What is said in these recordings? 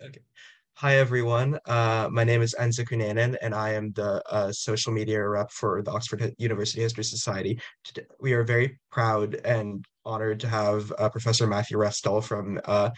Okay. Hi, everyone. Uh, my name is Enzo Cunanan, and I am the uh, social media rep for the Oxford University History Society. Today, we are very proud and honored to have uh, Professor Matthew Restall from uh,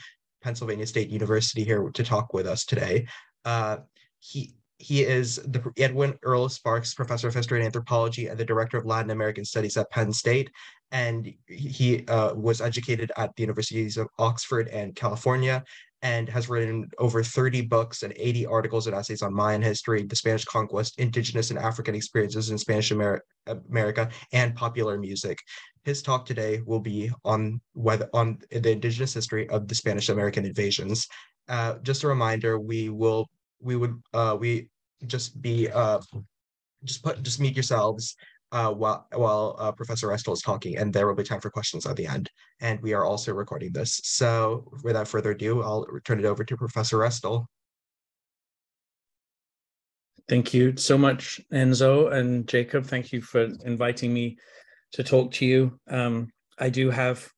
Pennsylvania State University here to talk with us today. Uh, he he is the Edwin Erle Sparks Professor of History and Anthropology and the Director of Latin American Studies at Penn State. And he uh, was educated at the Universities of Oxford and California and has written over 30 books and 80 articles and essays on Mayan history, the Spanish conquest, indigenous and African experiences in Spanish Amer- America, and popular music. His talk today will be on whether on the indigenous history of the Spanish American invasions. Uh, just a reminder, we will we would uh, we just be uh, just put just meet yourselves uh, while while uh, Professor Restall is talking, and there will be time for questions at the end. And we are also recording this. So without further ado, I'll turn it over to Professor Restall. Thank you so much, Enzo and Jacob. Thank you for inviting me to talk to you. Um, I do have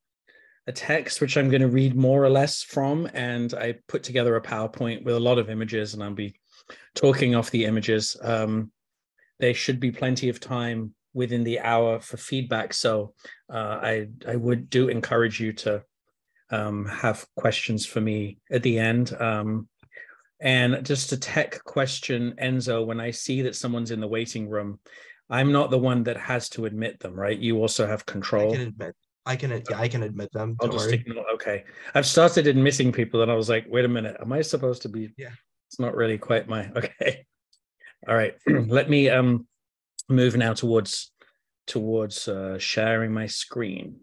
a text which I'm going to read more or less from, and I put together a PowerPoint with a lot of images, and I'll be talking off the images. Um, there should be plenty of time within the hour for feedback. So uh, I I would do encourage you to um, have questions for me at the end. Um, and just a tech question, Enzo, when I see that someone's in the waiting room, I'm not the one that has to admit them, right? You also have control. I can admit. I can yeah, I can admit them. I'll just ignore. Okay, I've started admitting people, and I was like, wait a minute, am I supposed to be? Yeah, it's not really quite my. Okay, all right. Let me um move now towards towards uh, sharing my screen.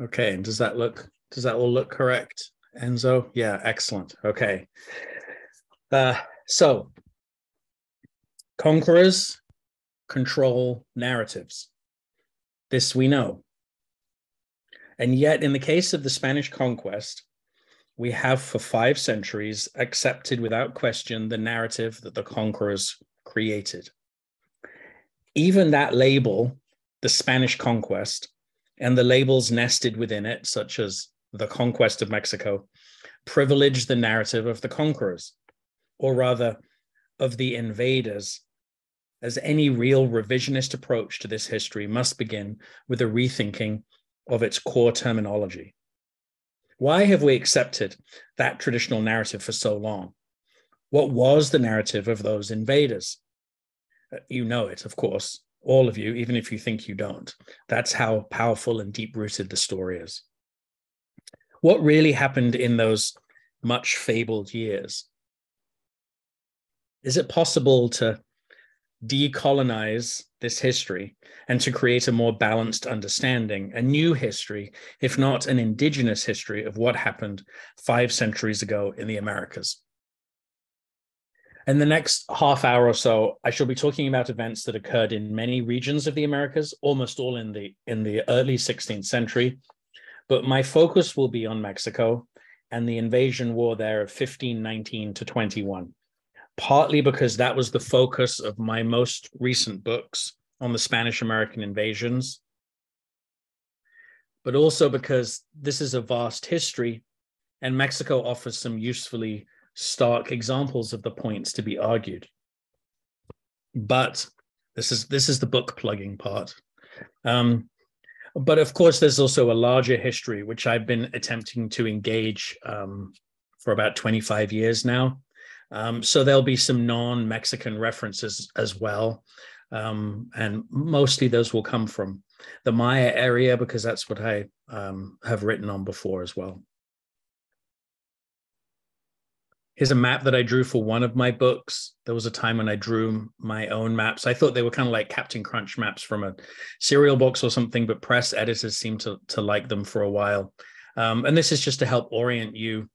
Okay, and does that look does that all look correct, Enzo? Yeah, excellent. Okay. Uh, so conquerors control narratives. This we know. And yet, in the case of the Spanish conquest, we have for five centuries accepted without question the narrative that the conquerors created. Even that label, the Spanish conquest, and the labels nested within it, such as the conquest of Mexico, privilege the narrative of the conquerors, or rather, of the invaders, as any real revisionist approach to this history must begin with a rethinking of its core terminology. Why have we accepted that traditional narrative for so long? What was the narrative of those invaders? Uh, you know it, of course, all of you, even if you think you don't. That's how powerful and deep rooted the story is. What really happened in those much fabled years? Is it possible to decolonize this history and to create a more balanced understanding, a new history, if not an indigenous history of what happened five centuries ago in the Americas. In the next half hour or so, I shall be talking about events that occurred in many regions of the Americas, almost all in the in the early 16th century. But my focus will be on Mexico and the invasion war there of 1519 to 21 partly because that was the focus of my most recent books on the Spanish American invasions, but also because this is a vast history and Mexico offers some usefully stark examples of the points to be argued. But this is this is the book plugging part. Um, but of course, there's also a larger history which I've been attempting to engage um, for about 25 years now. Um, so there'll be some non-Mexican references as well. Um, and mostly those will come from the Maya area because that's what I um, have written on before as well. Here's a map that I drew for one of my books. There was a time when I drew my own maps. I thought they were kind of like Captain Crunch maps from a cereal box or something, but press editors seem to, to like them for a while. Um, and this is just to help orient you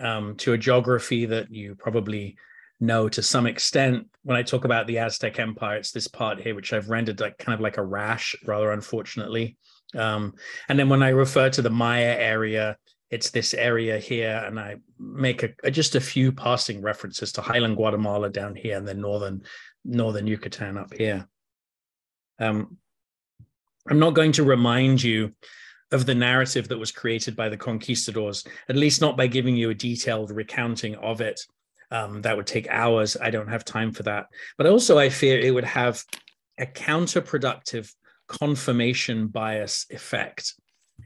um, to a geography that you probably know to some extent. When I talk about the Aztec Empire, it's this part here, which I've rendered like kind of like a rash, rather unfortunately. Um, and then when I refer to the Maya area, it's this area here, and I make a, just a few passing references to Highland Guatemala down here, and then northern northern Yucatan up here. Um, I'm not going to remind you of the narrative that was created by the conquistadors, at least not by giving you a detailed recounting of it. Um, that would take hours. I don't have time for that. But also, I fear it would have a counterproductive confirmation bias effect.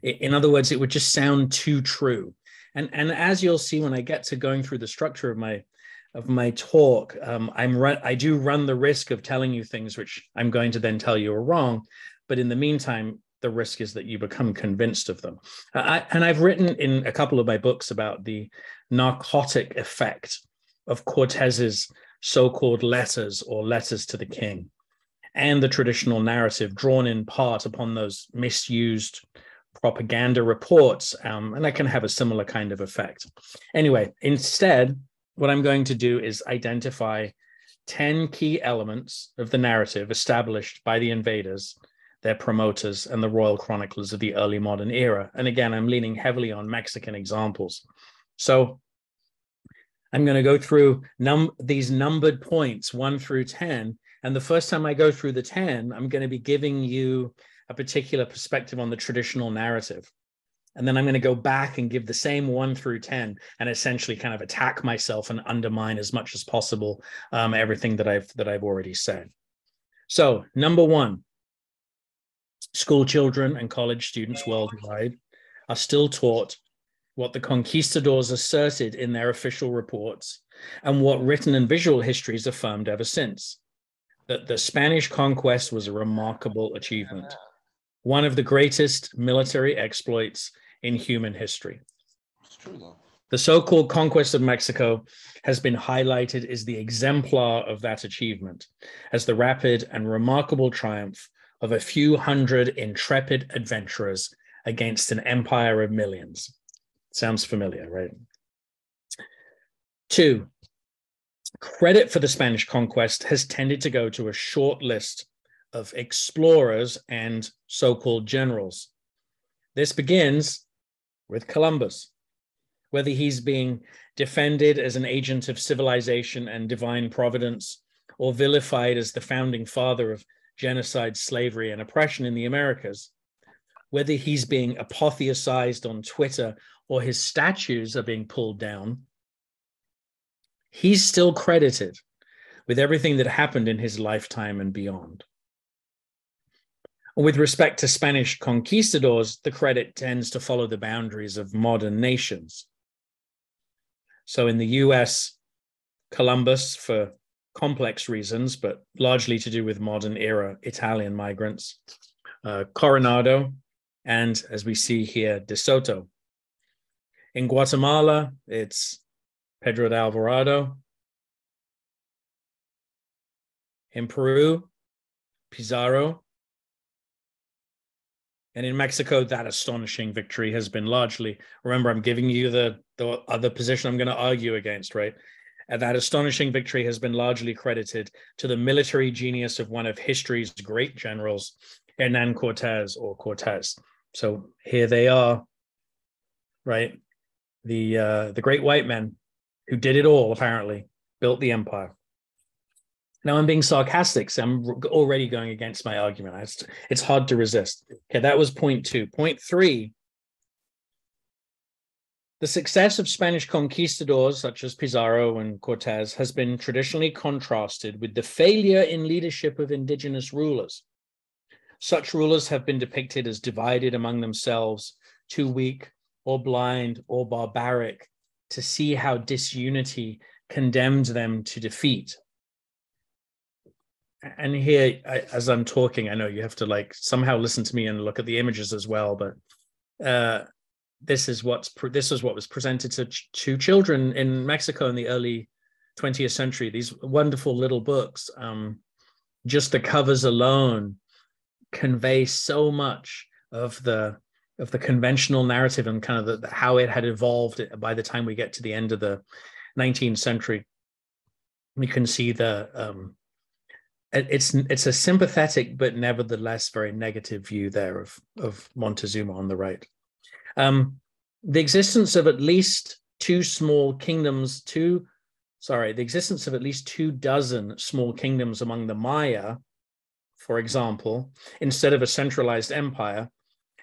In other words, it would just sound too true. And, and as you'll see when I get to going through the structure of my of my talk, um, I'm run, I do run the risk of telling you things which I'm going to then tell you are wrong. But in the meantime, the risk is that you become convinced of them. I, and I've written in a couple of my books about the narcotic effect of Cortez's so-called letters or letters to the king and the traditional narrative drawn in part upon those misused propaganda reports um, and that can have a similar kind of effect anyway instead what i'm going to do is identify 10 key elements of the narrative established by the invaders their promoters and the royal chroniclers of the early modern era and again i'm leaning heavily on mexican examples so i'm going to go through num- these numbered points 1 through 10 and the first time I go through the 10, I'm going to be giving you a particular perspective on the traditional narrative. And then I'm going to go back and give the same one through 10 and essentially kind of attack myself and undermine as much as possible um, everything that I've that I've already said. So number one, school children and college students worldwide are still taught what the conquistadors asserted in their official reports and what written and visual histories affirmed ever since that the Spanish conquest was a remarkable achievement, one of the greatest military exploits in human history. True, though. The so called conquest of Mexico has been highlighted as the exemplar of that achievement, as the rapid and remarkable triumph of a few hundred intrepid adventurers against an empire of millions. Sounds familiar, right? Two, credit for the Spanish conquest has tended to go to a short list of explorers and so called generals. This begins with Columbus. Whether he's being defended as an agent of civilization and divine providence, or vilified as the founding father of genocide, slavery, and oppression in the Americas, whether he's being apotheosized on Twitter or his statues are being pulled down, he's still credited with everything that happened in his lifetime and beyond. With respect to Spanish conquistadors, the credit tends to follow the boundaries of modern nations. So in the US, Columbus, for complex reasons, but largely to do with modern era Italian migrants, uh, Coronado, and as we see here, De Soto. In Guatemala, it's Pedro de Alvarado. In Peru, Pizarro. And in Mexico, that astonishing victory has been largely, remember, I'm giving you the, the other position I'm going to argue against, right? And that astonishing victory has been largely credited to the military genius of one of history's great generals, Hernan Cortez or Cortez. So here they are, right? The uh, the great white men who did it all, apparently, built the empire. Now I'm being sarcastic, so I'm already going against my argument. It's, it's hard to resist. Okay, that was point two. Point three the success of Spanish conquistadors such as Pizarro and Cortez has been traditionally contrasted with the failure in leadership of indigenous rulers. Such rulers have been depicted as divided among themselves, too weak or blind or barbaric to see how disunity condemned them to defeat. And here, I, as I'm talking, I know you have to like somehow listen to me and look at the images as well. But uh, this is what's this is what was presented to ch- children in Mexico in the early 20th century. These wonderful little books. Um, just the covers alone convey so much of the of the conventional narrative and kind of the, the, how it had evolved by the time we get to the end of the 19th century. We can see the um, it's it's a sympathetic but nevertheless very negative view there of of Montezuma on the right. Um, the existence of at least two small kingdoms, two sorry, the existence of at least two dozen small kingdoms among the Maya, for example, instead of a centralized empire,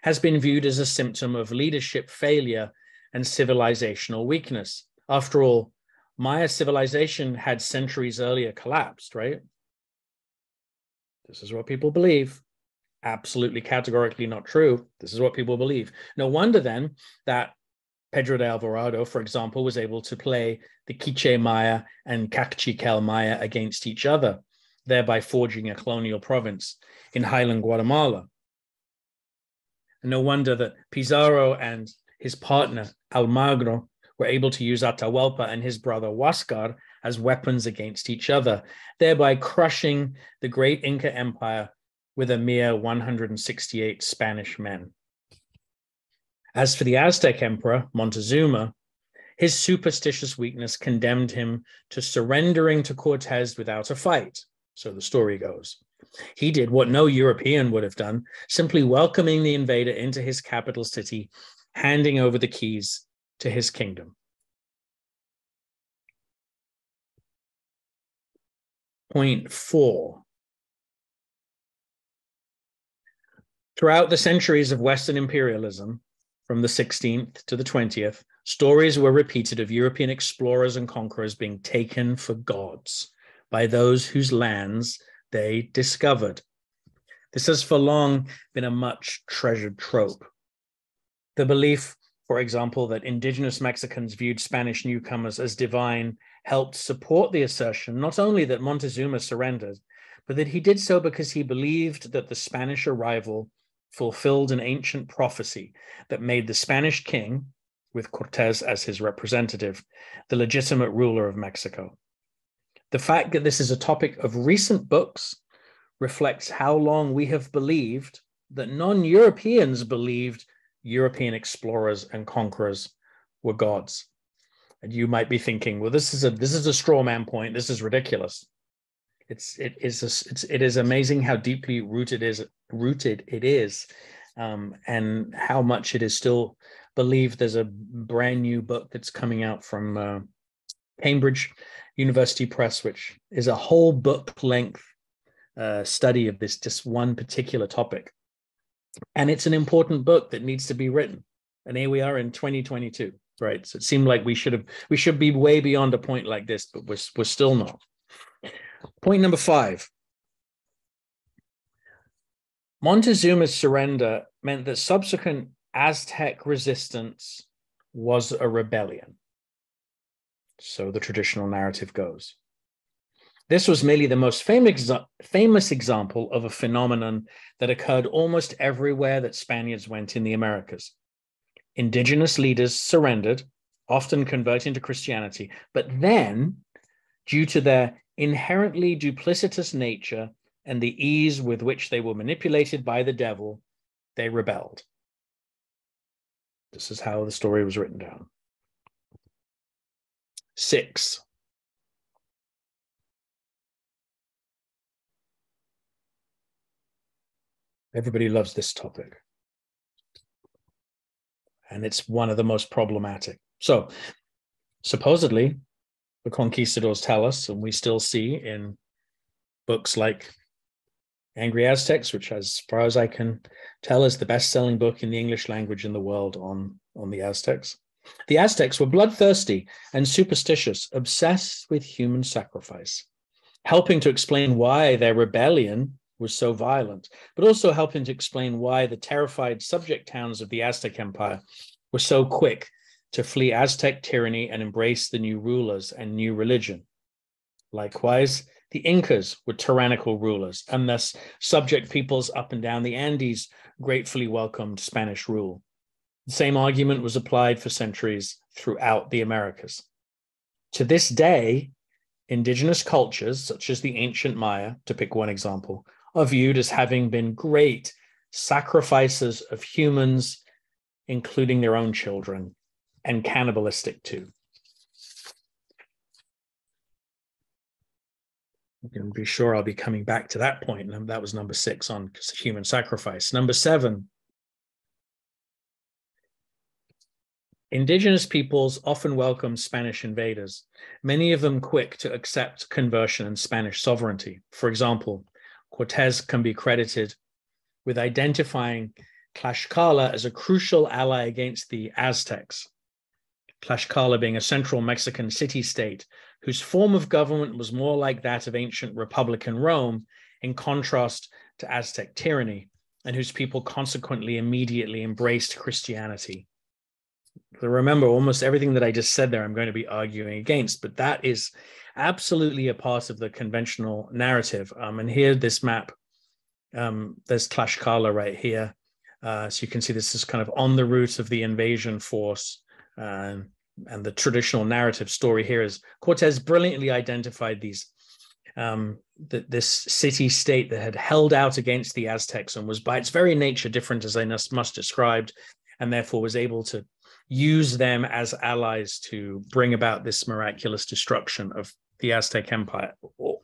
has been viewed as a symptom of leadership failure and civilizational weakness. After all, Maya civilization had centuries earlier collapsed, right? This is what people believe. Absolutely categorically not true. This is what people believe. No wonder then that Pedro de Alvarado, for example, was able to play the Quiche Maya and Kaqchikel Maya against each other, thereby forging a colonial province in highland Guatemala. No wonder that Pizarro and his partner Almagro were able to use Atahualpa and his brother Huascar as weapons against each other, thereby crushing the great Inca Empire with a mere 168 Spanish men. As for the Aztec emperor, Montezuma, his superstitious weakness condemned him to surrendering to Cortez without a fight, so the story goes. He did what no European would have done, simply welcoming the invader into his capital city, handing over the keys to his kingdom. Point four. Throughout the centuries of Western imperialism, from the 16th to the 20th, stories were repeated of European explorers and conquerors being taken for gods by those whose lands they discovered. This has for long been a much treasured trope. The belief, for example, that indigenous Mexicans viewed Spanish newcomers as divine helped support the assertion not only that Montezuma surrendered, but that he did so because he believed that the Spanish arrival fulfilled an ancient prophecy that made the Spanish king, with Cortez as his representative, the legitimate ruler of Mexico. The fact that this is a topic of recent books reflects how long we have believed that non Europeans believed European explorers and conquerors were gods. And you might be thinking, well, this is a this is a straw man point. This is ridiculous. It's it is a, it's it is amazing how deeply rooted is rooted it is, um, and how much it is still believed. There's a brand new book that's coming out from uh, Cambridge University Press, which is a whole book length uh, study of this just one particular topic, and it's an important book that needs to be written. And here we are in 2022 right? So it seemed like we should have we should be way beyond a point like this, but we're we're still not. Point number five. Montezuma's surrender meant that subsequent Aztec resistance was a rebellion. So the traditional narrative goes. This was merely the most famous, famous example of a phenomenon that occurred almost everywhere that Spaniards went in the Americas indigenous leaders surrendered, often converting to Christianity, but then, due to their inherently duplicitous nature and the ease with which they were manipulated by the devil, they rebelled. This is how the story was written down. Six. Everybody loves this topic and it's one of the most problematic. So, supposedly, the conquistadors tell us, and we still see in books like Angry Aztecs, which, as far as I can tell, is the best selling book in the English language in the world on, on the Aztecs. The Aztecs were bloodthirsty and superstitious, obsessed with human sacrifice, helping to explain why their rebellion was so violent, but also helping to explain why the terrified subject towns of the Aztec Empire were so quick to flee Aztec tyranny and embrace the new rulers and new religion. Likewise, the Incas were tyrannical rulers, and thus subject peoples up and down the Andes gratefully welcomed Spanish rule. The same argument was applied for centuries throughout the Americas. To this day, indigenous cultures, such as the ancient Maya, to pick one example, are viewed as having been great sacrifices of humans, including their own children, and cannibalistic too. You can be sure I'll be coming back to that point. That was number six on human sacrifice. Number seven, Indigenous peoples often welcomed Spanish invaders, many of them quick to accept conversion and Spanish sovereignty. For example, Cortez can be credited with identifying Tlaxcala as a crucial ally against the Aztecs. Tlaxcala being a central Mexican city state whose form of government was more like that of ancient Republican Rome, in contrast to Aztec tyranny, and whose people consequently immediately embraced Christianity. Remember, almost everything that I just said there, I'm going to be arguing against, but that is absolutely a part of the conventional narrative. Um, and here, this map, um, there's Tlaxcala right here. Uh, so you can see this is kind of on the route of the invasion force. Uh, and the traditional narrative story here is Cortez brilliantly identified these um, that this city state that had held out against the Aztecs and was by its very nature different, as I must described, and therefore was able to use them as allies to bring about this miraculous destruction of the Aztec Empire.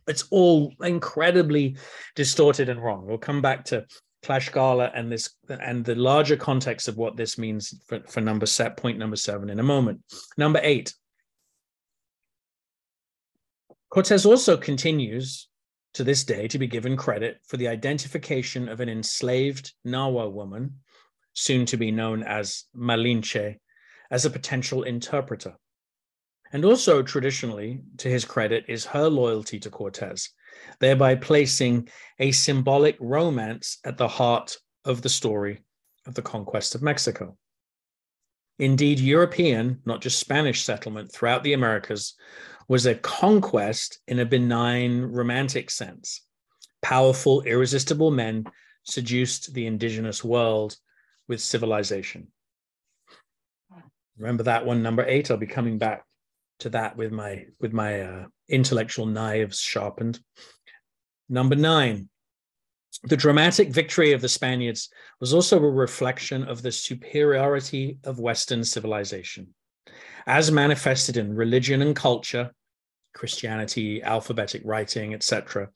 It's all incredibly distorted and wrong. We'll come back to Tlaxcala and this and the larger context of what this means for, for number set point number seven in a moment. Number eight. Cortez also continues to this day to be given credit for the identification of an enslaved Nahua woman, soon to be known as Malinche, as a potential interpreter. And also, traditionally, to his credit, is her loyalty to Cortez, thereby placing a symbolic romance at the heart of the story of the conquest of Mexico. Indeed, European, not just Spanish settlement throughout the Americas was a conquest in a benign romantic sense. Powerful, irresistible men seduced the indigenous world with civilization. Remember that one, number eight. I'll be coming back to that with my with my uh, intellectual knives sharpened. Number nine, the dramatic victory of the Spaniards was also a reflection of the superiority of Western civilization, as manifested in religion and culture, Christianity, alphabetic writing, etc.,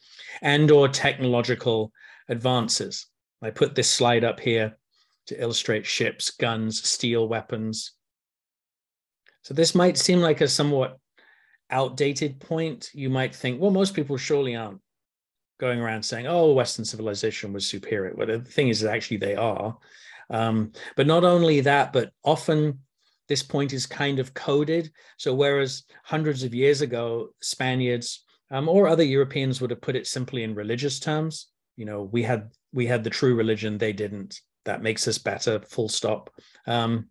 and or technological advances. I put this slide up here to illustrate ships, guns, steel weapons, so this might seem like a somewhat outdated point. You might think, well, most people surely aren't going around saying, oh, Western civilization was superior. Well, the thing is, actually, they are. Um, but not only that, but often this point is kind of coded. So whereas hundreds of years ago, Spaniards um, or other Europeans would have put it simply in religious terms, you know, we had we had the true religion, they didn't. That makes us better. Full stop. Um,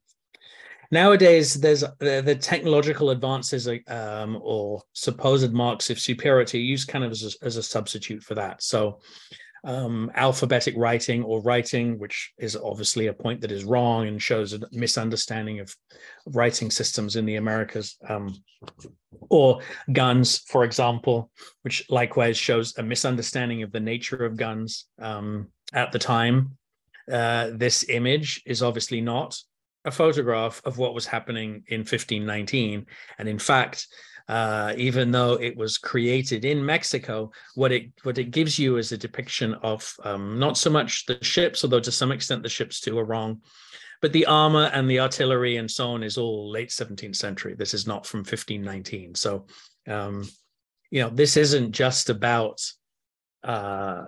nowadays there's uh, the technological advances um, or supposed marks of superiority used kind of as a, as a substitute for that. So um, alphabetic writing or writing which is obviously a point that is wrong and shows a misunderstanding of writing systems in the americas um, or guns for example which likewise shows a misunderstanding of the nature of guns um, at the time. Uh, this image is obviously not a photograph of what was happening in 1519. And in fact, uh, even though it was created in Mexico, what it what it gives you is a depiction of um, not so much the ships, although to some extent the ships too are wrong, but the armor and the artillery and so on is all late 17th century. This is not from 1519. So, um, you know, this isn't just about uh,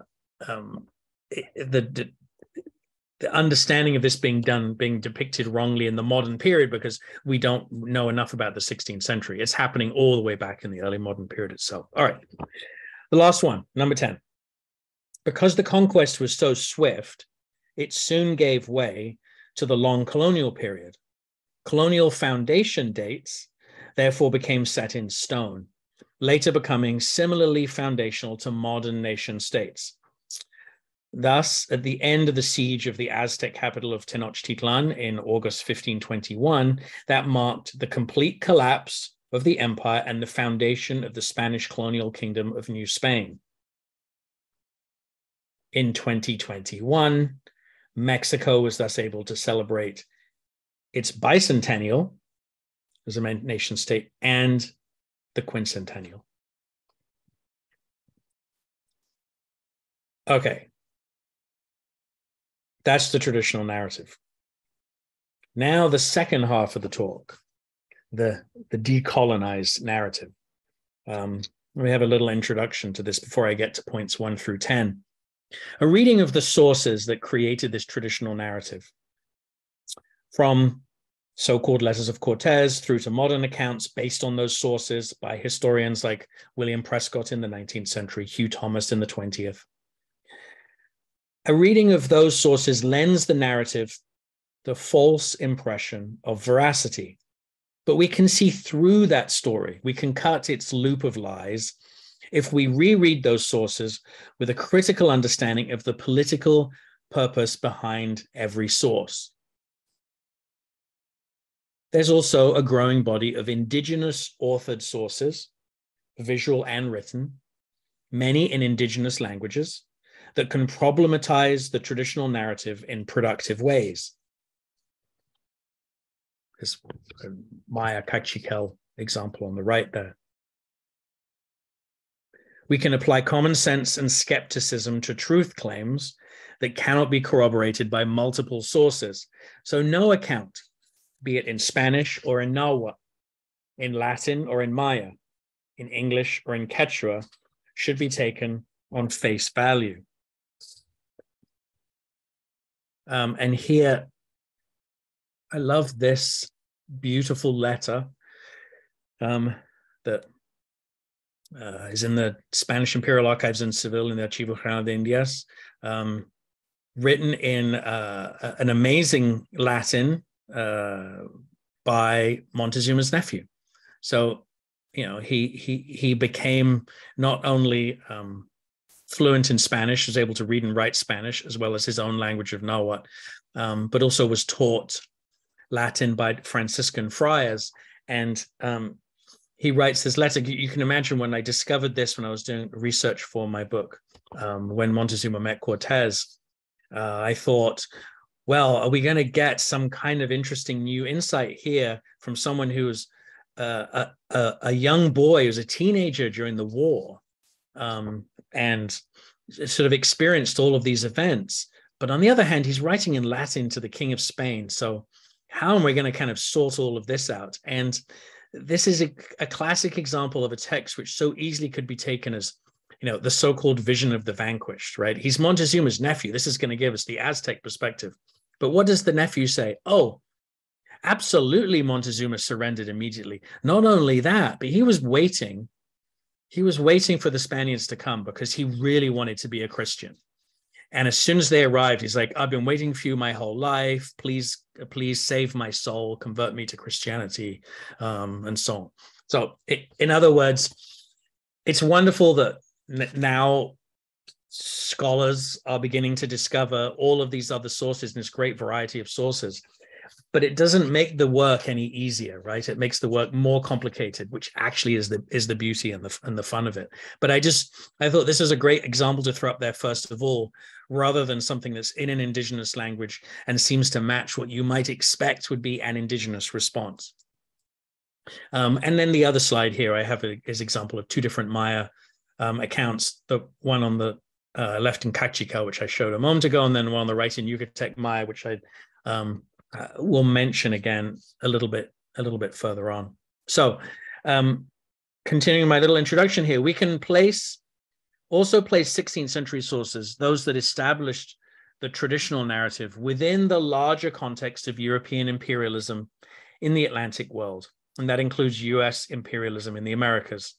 um, the, the understanding of this being done being depicted wrongly in the modern period because we don't know enough about the 16th century. It's happening all the way back in the early modern period itself. All right. The last one number 10 because the conquest was so swift it soon gave way to the long colonial period. Colonial foundation dates therefore became set in stone later becoming similarly foundational to modern nation states Thus, at the end of the siege of the Aztec capital of Tenochtitlan in August 1521, that marked the complete collapse of the empire and the foundation of the Spanish colonial kingdom of New Spain. In 2021, Mexico was thus able to celebrate its bicentennial as a nation state and the quincentennial. Okay, that's the traditional narrative. Now, the second half of the talk, the, the decolonized narrative. Um, we have a little introduction to this before I get to points one through 10. A reading of the sources that created this traditional narrative from so called letters of Cortez through to modern accounts based on those sources by historians like William Prescott in the 19th century, Hugh Thomas in the 20th. A reading of those sources lends the narrative the false impression of veracity. But we can see through that story. We can cut its loop of lies if we reread those sources with a critical understanding of the political purpose behind every source. There's also a growing body of indigenous authored sources, visual and written, many in indigenous languages, that can problematize the traditional narrative in productive ways. This uh, Maya Kaqchikel example on the right there. We can apply common sense and skepticism to truth claims that cannot be corroborated by multiple sources. So, no account, be it in Spanish or in Nahuatl, in Latin or in Maya, in English or in Quechua, should be taken on face value. Um, and here, I love this beautiful letter um, that uh, is in the Spanish Imperial Archives in Seville in the Archivo General de Indias, um, written in uh, an amazing Latin uh, by Montezuma's nephew. So, you know, he he he became not only um, fluent in Spanish, was able to read and write Spanish as well as his own language of Nahuatl, um, but also was taught Latin by Franciscan friars. And um, he writes this letter. You can imagine when I discovered this when I was doing research for my book, um, when Montezuma met Cortez, uh, I thought, well, are we going to get some kind of interesting new insight here from someone who's uh, a, a, a, young boy, who's a teenager during the war, um, and sort of experienced all of these events? But on the other hand, he's writing in Latin to the King of Spain. So, how am we going to kind of sort all of this out? And this is a, a classic example of a text which so easily could be taken as you know the so-called vision of the vanquished right he's montezuma's nephew this is going to give us the aztec perspective but what does the nephew say oh absolutely montezuma surrendered immediately not only that but he was waiting he was waiting for the spaniards to come because he really wanted to be a christian and as soon as they arrived, he's like, I've been waiting for you my whole life. Please, please save my soul, convert me to Christianity, um, and so on. So, it, in other words, it's wonderful that now scholars are beginning to discover all of these other sources and this great variety of sources but it doesn't make the work any easier right? It makes the work more complicated which actually is the is the beauty and the and the fun of it. But i just i thought this is a great example to throw up there first of all rather than something that's in an indigenous language and seems to match what you might expect would be an indigenous response. Um, and then the other slide here i have a, is example of two different maya um, accounts the one on the uh, left in Kaqchikel, which I showed a moment ago, and then one on the right in Yucatec Maya, which I um, uh, we'll mention again a little bit a little bit further on. So, um, continuing my little introduction here, we can place also place 16th century sources, those that established the traditional narrative within the larger context of European imperialism in the Atlantic world, and that includes U.S. imperialism in the Americas,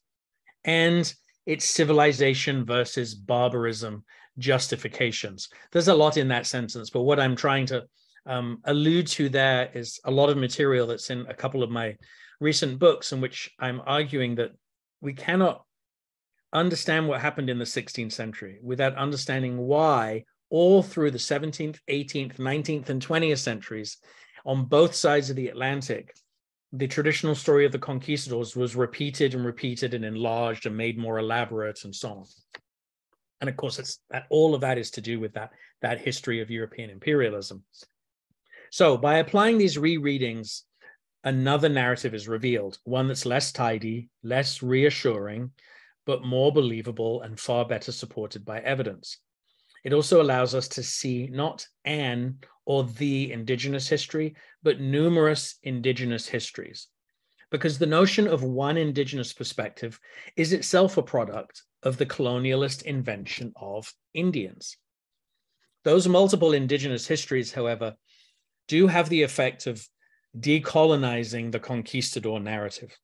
and its civilization versus barbarism justifications. There's a lot in that sentence, but what I'm trying to um, allude to there is a lot of material that's in a couple of my recent books in which I'm arguing that we cannot understand what happened in the 16th century without understanding why all through the 17th, 18th, 19th, and 20th centuries on both sides of the Atlantic, the traditional story of the conquistadors was repeated and repeated and enlarged and made more elaborate and so on. And of course, it's that all of that is to do with that, that history of European imperialism. So by applying these rereadings, another narrative is revealed, one that's less tidy, less reassuring, but more believable and far better supported by evidence. It also allows us to see not an or the indigenous history, but numerous indigenous histories. Because the notion of one indigenous perspective is itself a product of the colonialist invention of Indians. Those multiple indigenous histories, however, do have the effect of decolonizing the conquistador narrative.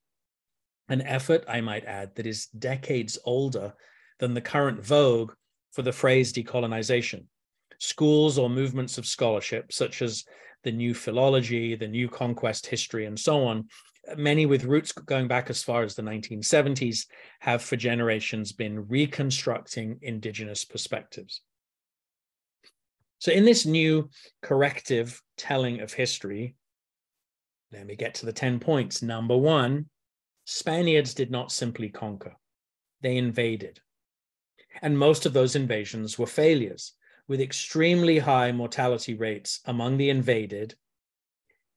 An effort, I might add, that is decades older than the current vogue for the phrase decolonization. Schools or movements of scholarship, such as the new philology, the new conquest history, and so on, many with roots going back as far as the 1970s, have for generations been reconstructing indigenous perspectives. So, in this new corrective telling of history, let me get to the 10 points. Number one, Spaniards did not simply conquer, they invaded. And most of those invasions were failures, with extremely high mortality rates among the invaded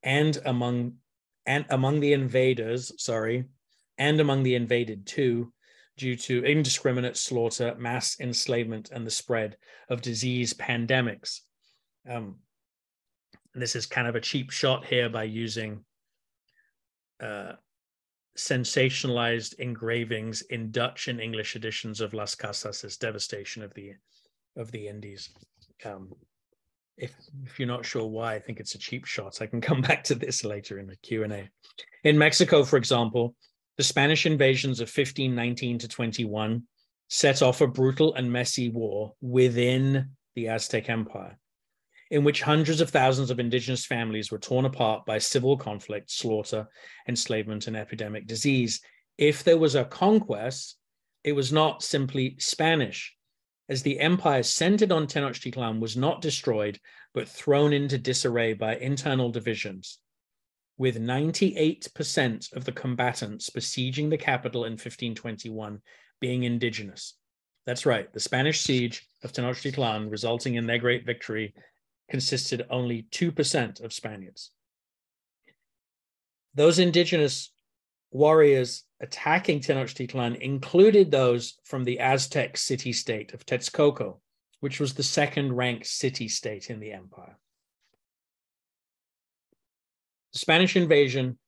and among and among the invaders, sorry, and among the invaded too, due to indiscriminate slaughter, mass enslavement, and the spread of disease pandemics. Um, this is kind of a cheap shot here by using uh, sensationalized engravings in Dutch and English editions of Las Casas' devastation of the of the Indies. Um, if if you're not sure why, I think it's a cheap shot. I can come back to this later in the Q and A. In Mexico, for example, the Spanish invasions of 1519 to 21 set off a brutal and messy war within the Aztec Empire in which hundreds of thousands of indigenous families were torn apart by civil conflict, slaughter, enslavement, and epidemic disease. If there was a conquest, it was not simply Spanish, as the empire centered on Tenochtitlan was not destroyed, but thrown into disarray by internal divisions, with 98% of the combatants besieging the capital in 1521 being indigenous. That's right, the Spanish siege of Tenochtitlan, resulting in their great victory consisted only 2% of Spaniards. Those indigenous warriors attacking Tenochtitlan included those from the Aztec city state of Texcoco, which was the second ranked city state in the empire. The Spanish invasion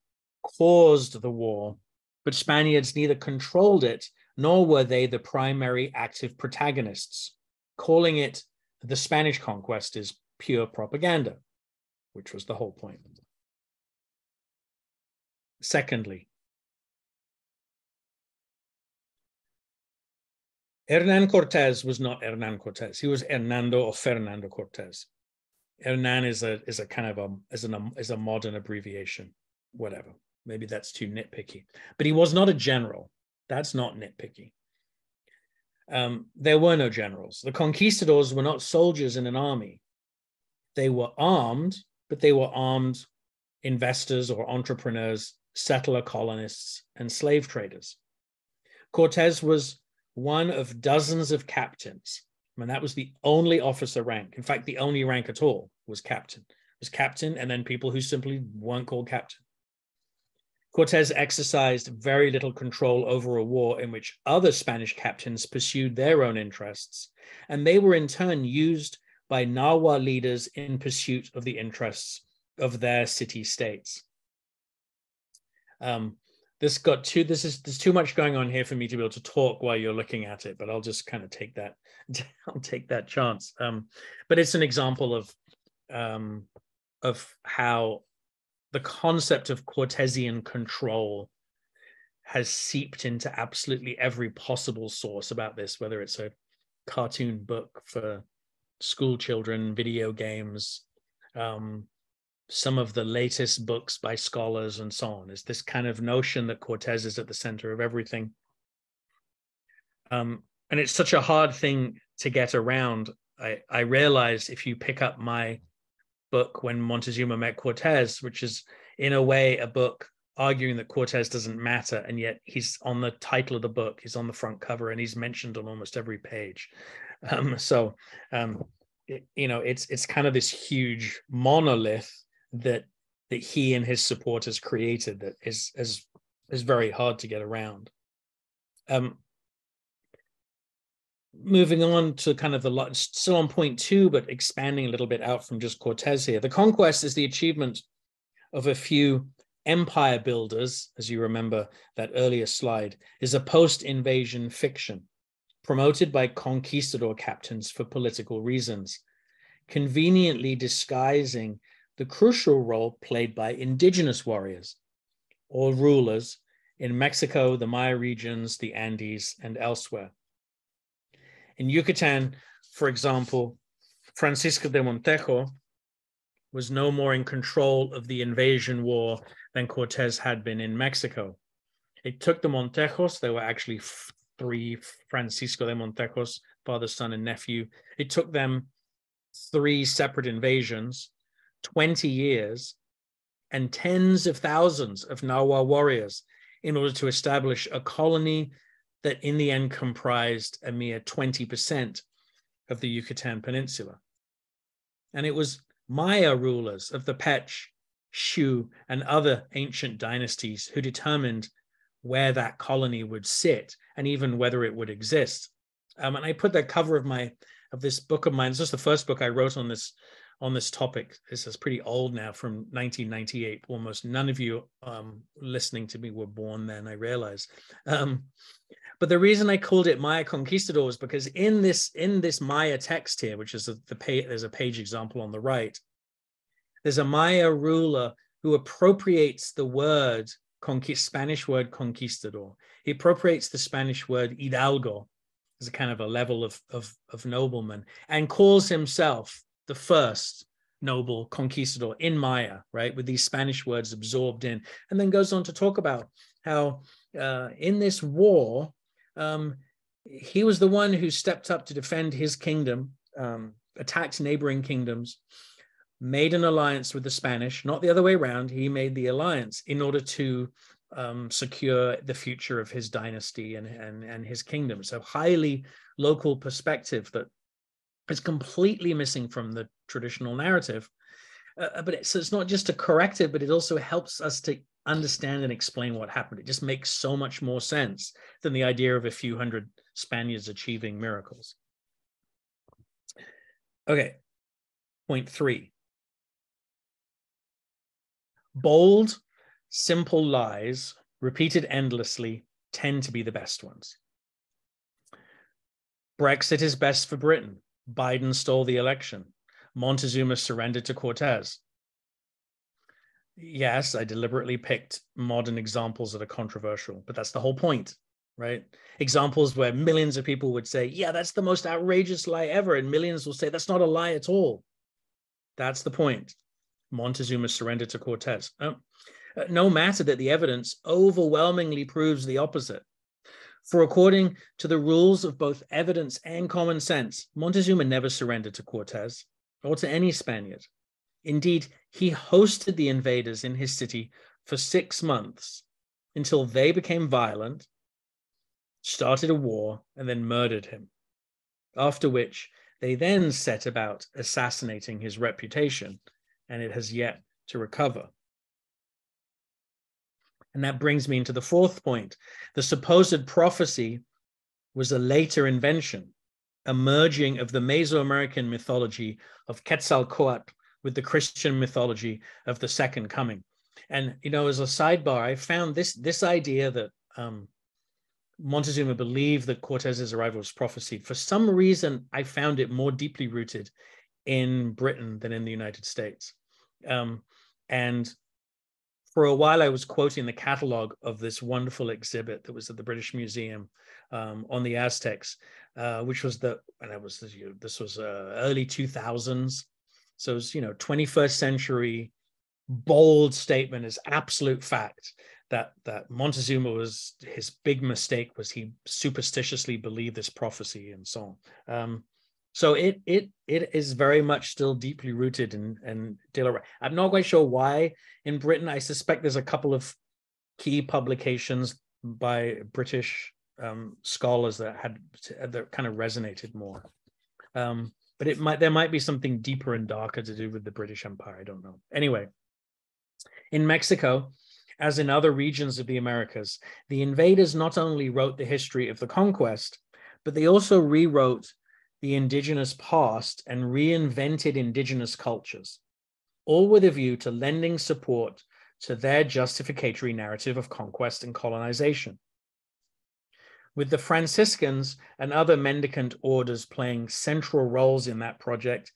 caused the war, but Spaniards neither controlled it nor were they the primary active protagonists. Calling it the Spanish conquest is pure propaganda, which was the whole point. Secondly, Hernan Cortez was not Hernan Cortez. He was Hernando or Fernando Cortez. Hernan is a is a kind of a is an is a modern abbreviation, whatever. Maybe that's too nitpicky. But he was not a general. That's not nitpicky. Um, there were no generals. The conquistadors were not soldiers in an army. They were armed, but they were armed investors or entrepreneurs, settler colonists, and slave traders. Cortez was one of dozens of captains. I mean, that was the only officer rank. In fact, the only rank at all was captain. It was captain, and then people who simply weren't called captain. Cortez exercised very little control over a war in which other Spanish captains pursued their own interests, and they were in turn used by Nahua leaders in pursuit of the interests of their city states. Um, this got too this is there's too much going on here for me to be able to talk while you're looking at it but i'll just kind of take that i'll take that chance. Um, but it's an example of um, of how the concept of cortesian control has seeped into absolutely every possible source about this whether it's a cartoon book for school children, video games, um, some of the latest books by scholars and so on. Is this kind of notion that Cortez is at the center of everything? Um, and it's such a hard thing to get around. I, I realized if you pick up my book, When Montezuma Met Cortez, which is in a way a book arguing that Cortez doesn't matter, and yet he's on the title of the book, he's on the front cover, and he's mentioned on almost every page. Um, so, um, it, you know, it's it's kind of this huge monolith that that he and his supporters created that is is is very hard to get around. Um, moving on to kind of the lot, still on point two, but expanding a little bit out from just Cortez here. The conquest is the achievement of a few empire builders, as you remember that earlier slide, is a post invasion fiction promoted by conquistador captains for political reasons, conveniently disguising the crucial role played by indigenous warriors or rulers in Mexico, the Maya regions, the Andes, and elsewhere. In Yucatan, for example, Francisco de Montejo was no more in control of the invasion war than Cortez had been in Mexico. It took the Montejos, there were actually three Francisco de Montejos, father, son, and nephew. It took them three separate invasions, 20 years, and tens of thousands of Nahua warriors in order to establish a colony that in the end comprised a mere 20% of the Yucatan Peninsula. And it was Maya rulers of the Pech, Xiu, and other ancient dynasties who determined where that colony would sit and even whether it would exist. Um, and I put that cover of my of this book of mine. This is the first book I wrote on this on this topic. This is pretty old now, from 1998. Almost none of you um, listening to me were born then. I realize. Um, but the reason I called it Maya Conquistador was because in this in this Maya text here, which is the, the page, there's a page example on the right. There's a Maya ruler who appropriates the word conquist, Spanish word conquistador. He appropriates the Spanish word hidalgo as a kind of a level of, of, of nobleman and calls himself the first noble conquistador in Maya, right, with these Spanish words absorbed in, and then goes on to talk about how uh, in this war, um, he was the one who stepped up to defend his kingdom, um, attacked neighboring kingdoms, made an alliance with the Spanish, not the other way around. He made the alliance in order to um, secure the future of his dynasty and, and, and his kingdom. So, highly local perspective that is completely missing from the traditional narrative. Uh, uh but it's, it's not just a corrective, but it also helps us to understand and explain what happened. It just makes so much more sense than the idea of a few hundred Spaniards achieving miracles. Okay, point three. Bold, simple lies, repeated endlessly, tend to be the best ones. Brexit is best for Britain. Biden stole the election. Montezuma surrendered to Cortez yes, I deliberately picked modern examples that are controversial, but that's the whole point, right? Examples where millions of people would say, yeah, that's the most outrageous lie ever. And millions will say, that's not a lie at all. That's the point. Montezuma surrendered to Cortez. Oh, uh, no matter that the evidence overwhelmingly proves the opposite. For according to the rules of both evidence and common sense, Montezuma never surrendered to Cortes or to any Spaniard. Indeed, he hosted the invaders in his city for six months until they became violent, started a war, and then murdered him. After which, they then set about assassinating his reputation, and it has yet to recover. And that brings me into the fourth point. The supposed prophecy was a later invention, a merging of the Mesoamerican mythology of Quetzalcoatl with the Christian mythology of the second coming. And you know, as a sidebar, I found this this idea that um, Montezuma believed that Cortez's arrival was prophesied. For some reason, I found it more deeply rooted in Britain than in the United States. Um, and for a while, I was quoting the catalog of this wonderful exhibit that was at the British Museum um, on the Aztecs, uh, which was the and it was this was uh, early two thousands, so it's, you know, 21st century bold statement is absolute fact that that Montezuma was his big mistake was he superstitiously believed this prophecy and so on. Um, so it it it is very much still deeply rooted in in I'm not quite sure why in Britain. I suspect there's a couple of key publications by British um, scholars that had that kind of resonated more. Um, but it might there might be something deeper and darker to do with the British Empire. I don't know. Anyway, in Mexico, as in other regions of the Americas, the invaders not only wrote the history of the conquest, but they also rewrote the indigenous past and reinvented indigenous cultures, all with a view to lending support to their justificatory narrative of conquest and colonization. With the Franciscans and other mendicant orders playing central roles in that project,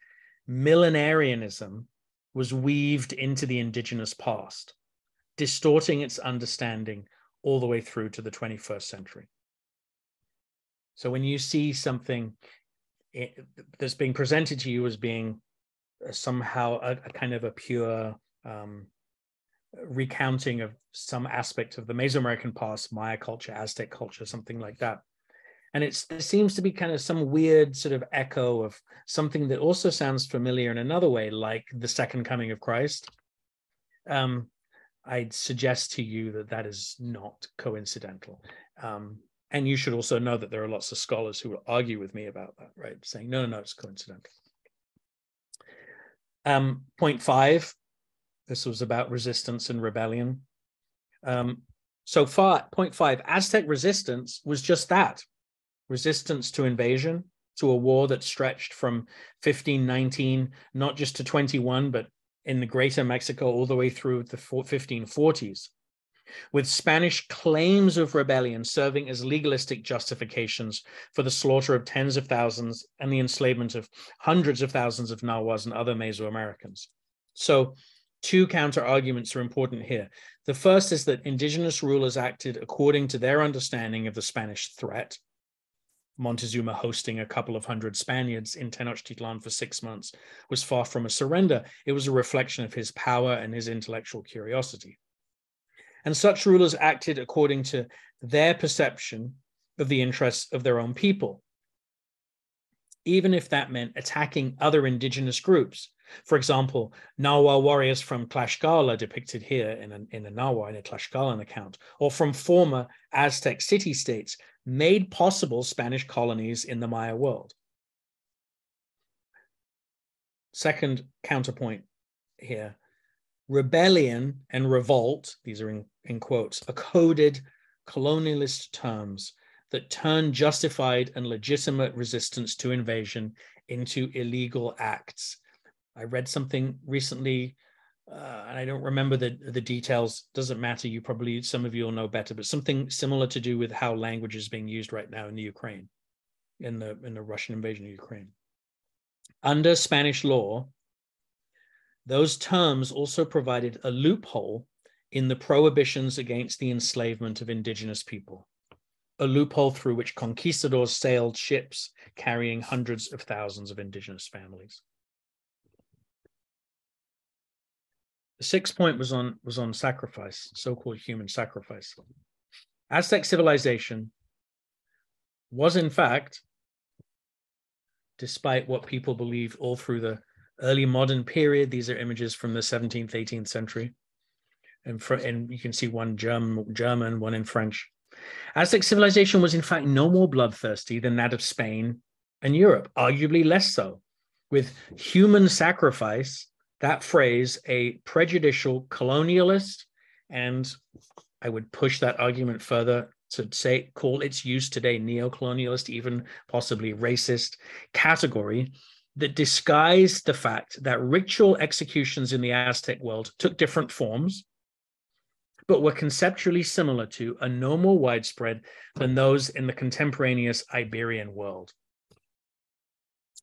millenarianism was weaved into the indigenous past, distorting its understanding all the way through to the 21st century. So when you see something that's being presented to you as being somehow a, a kind of a pure um, recounting of some aspect of the Mesoamerican past, Maya culture, Aztec culture, something like that. And it's there seems to be kind of some weird sort of echo of something that also sounds familiar in another way, like the second coming of Christ. Um, I'd suggest to you that that is not coincidental. Um, and you should also know that there are lots of scholars who will argue with me about that, right? Saying, no, no, no, it's coincidental. Um, point five, this was about resistance and rebellion. Um, so far, point five, Aztec resistance was just that resistance to invasion, to a war that stretched from 1519, not just to 21, but in the greater Mexico all the way through the 1540s, with Spanish claims of rebellion serving as legalistic justifications for the slaughter of tens of thousands and the enslavement of hundreds of thousands of Nahuas and other Mesoamericans. So two counter arguments are important here. The first is that indigenous rulers acted according to their understanding of the Spanish threat. Montezuma hosting a couple of hundred Spaniards in Tenochtitlan for six months was far from a surrender. It was a reflection of his power and his intellectual curiosity. And such rulers acted according to their perception of the interests of their own people, even if that meant attacking other indigenous groups for example, Nahua warriors from Tlaxcala, depicted here in a, in a in a Tlaxcalan account, or from former Aztec city states, made possible Spanish colonies in the Maya world. Second counterpoint here rebellion and revolt, these are in, in quotes, are coded colonialist terms that turn justified and legitimate resistance to invasion into illegal acts I read something recently, uh, and I don't remember the the details. Doesn't matter. You probably some of you will know better, but something similar to do with how language is being used right now in the Ukraine, in the in the Russian invasion of Ukraine. Under Spanish law, those terms also provided a loophole in the prohibitions against the enslavement of indigenous people, a loophole through which conquistadors sailed ships carrying hundreds of thousands of indigenous families. The sixth point was on was on sacrifice, so-called human sacrifice. Aztec civilization was in fact, despite what people believe all through the early modern period, these are images from the 17th, 18th century. And, for, and you can see one German, German, one in French. Aztec civilization was in fact no more bloodthirsty than that of Spain and Europe, arguably less so, with human sacrifice that phrase a prejudicial colonialist, and I would push that argument further to say call its use today neo-colonialist, even possibly racist category that disguised the fact that ritual executions in the Aztec world took different forms, but were conceptually similar to and no more widespread than those in the contemporaneous Iberian world,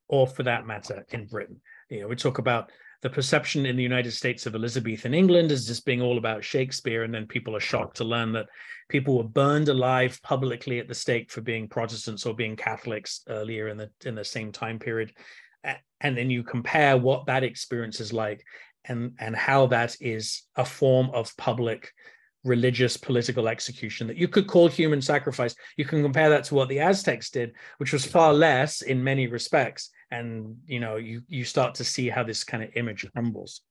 or for that matter, in Britain. You know, we talk about the perception in the United States of Elizabethan England as just being all about Shakespeare, and then people are shocked to learn that people were burned alive publicly at the stake for being Protestants or being Catholics earlier in the in the same time period, and then you compare what that experience is like, and and how that is a form of public religious political execution that you could call human sacrifice. You can compare that to what the Aztecs did, which was far less in many respects. And you know, you you start to see how this kind of image crumbles.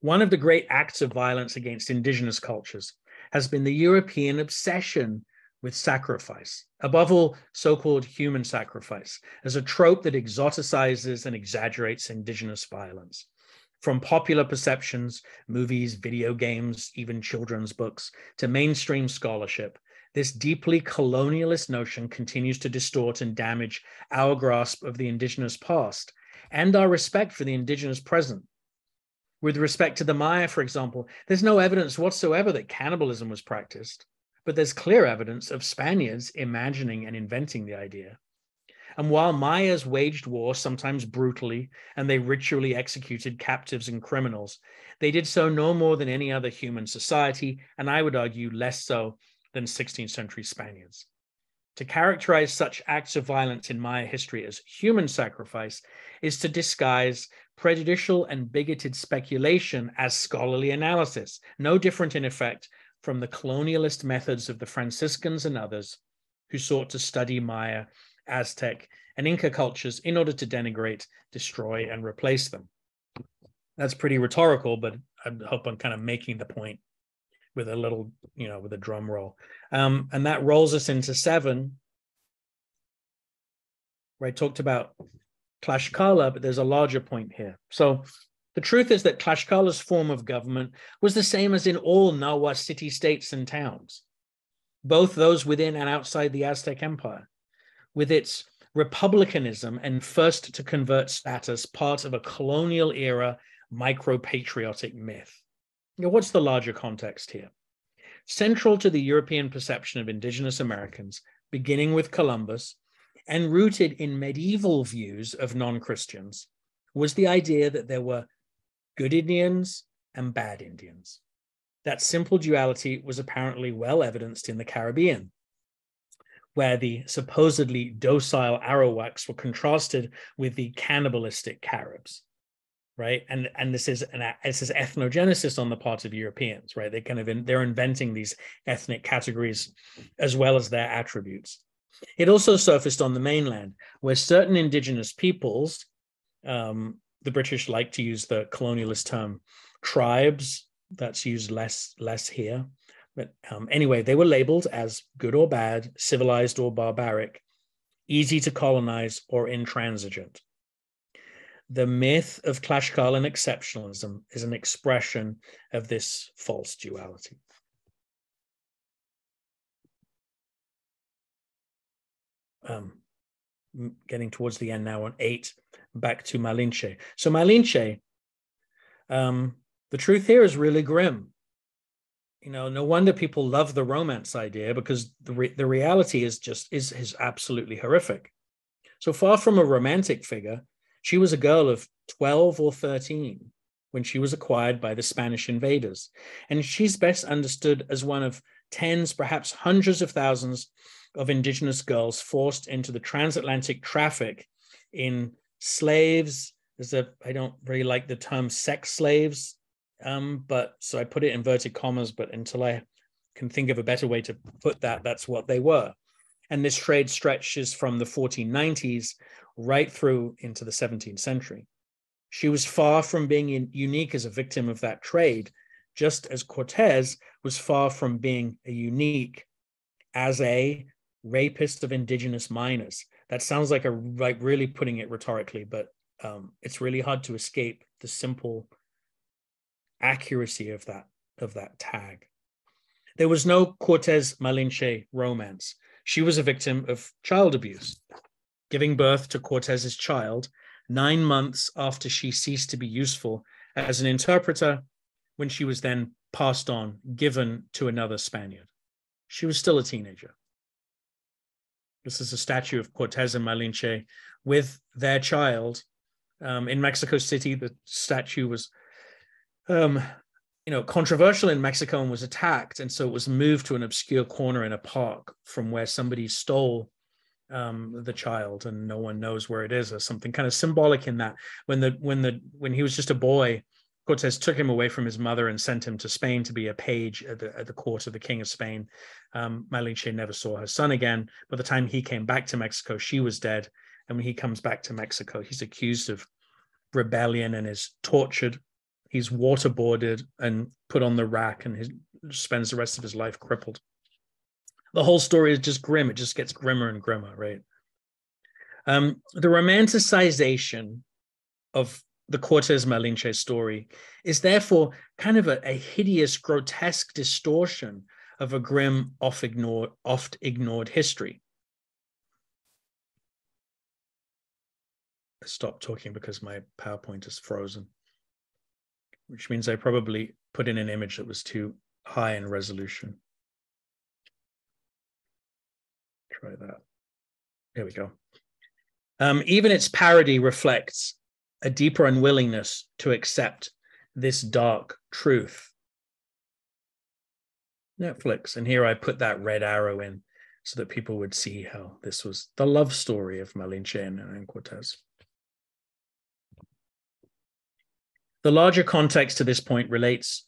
One of the great acts of violence against indigenous cultures has been the European obsession with sacrifice, above all, so called human sacrifice, as a trope that exoticizes and exaggerates indigenous violence. From popular perceptions, movies, video games, even children's books, to mainstream scholarship, this deeply colonialist notion continues to distort and damage our grasp of the indigenous past and our respect for the indigenous present. With respect to the Maya, for example, there's no evidence whatsoever that cannibalism was practiced, but there's clear evidence of Spaniards imagining and inventing the idea. And while Mayas waged war, sometimes brutally, and they ritually executed captives and criminals, they did so no more than any other human society, and I would argue less so than 16th century Spaniards. To characterize such acts of violence in Maya history as human sacrifice is to disguise prejudicial and bigoted speculation as scholarly analysis, no different in effect from the colonialist methods of the Franciscans and others who sought to study Maya, Aztec, and Inca cultures in order to denigrate, destroy, and replace them. That's pretty rhetorical, but I hope I'm kind of making the point with a little, you know, with a drum roll. Um, and that rolls us into seven, where I talked about Tlaxcala, but there's a larger point here. So the truth is that Tlaxcala's form of government was the same as in all Nahua city states and towns, both those within and outside the Aztec Empire, with its republicanism and first to convert status part of a colonial era micro patriotic myth. Now, what's the larger context here? Central to the European perception of indigenous Americans, beginning with Columbus and rooted in medieval views of non Christians, was the idea that there were good Indians and bad Indians. That simple duality was apparently well evidenced in the Caribbean, where the supposedly docile Arawaks were contrasted with the cannibalistic Caribs right? And and this is an this is ethnogenesis on the part of europeans right? They kind of in, they're inventing these ethnic categories as well as their attributes. It also surfaced on the mainland where certain indigenous peoples um, the british like to use the colonialist term tribes. That's used less less here. But um, anyway they were labeled as good or bad civilized or barbaric easy to colonize or intransigent. The myth of Tlaxcalan exceptionalism is an expression of this false duality. Um, getting towards the end now on eight, back to Malinche. So Malinche, um, the truth here is really grim. You know, no wonder people love the romance idea because the re- the reality is just is is absolutely horrific. So far from a romantic figure, she was a girl of 12 or 13 when she was acquired by the Spanish invaders, and she's best understood as one of tens, perhaps hundreds of thousands of indigenous girls forced into the transatlantic traffic in slaves. There's a, I don't really like the term sex slaves, um, but so I put it in inverted commas, but until I can think of a better way to put that, that's what they were. And this trade stretches from the 1490s right through into the 17th century. She was far from being unique as a victim of that trade, just as Cortez was far from being a unique as a rapist of indigenous minors. That sounds like a like really putting it rhetorically, but um, it's really hard to escape the simple accuracy of that of that tag. There was no Cortez Malinche romance. She was a victim of child abuse giving birth to Cortez's child nine months after she ceased to be useful as an interpreter when she was then passed on, given to another Spaniard. She was still a teenager. This is a statue of Cortez and Malinche with their child. Um, in Mexico City, the statue was, um, you know, controversial in Mexico and was attacked, and so it was moved to an obscure corner in a park from where somebody stole um, the child and no one knows where it is or something kind of symbolic in that when the when the when he was just a boy cortez took him away from his mother and sent him to spain to be a page at the, at the court of the king of spain. Um, malinche never saw her son again. By the time he came back to mexico she was dead. And when he comes back to mexico he's accused of rebellion and is tortured. He's waterboarded and put on the rack and he spends the rest of his life crippled. The whole story is just grim. It just gets grimmer and grimmer, right? Um, the romanticization of the Cortez Malinche story is therefore kind of a, a hideous, grotesque distortion of a grim, oft ignored, oft ignored history. I stopped talking because my PowerPoint is frozen, which means I probably put in an image that was too high in resolution. Try that. There we go. Um, even its parody reflects a deeper unwillingness to accept this dark truth. Netflix. And here I put that red arrow in so that people would see how this was the love story of Malinche and, Cortez. The larger context to this point relates